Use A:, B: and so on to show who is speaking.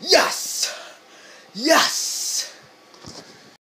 A: Yes! Yes!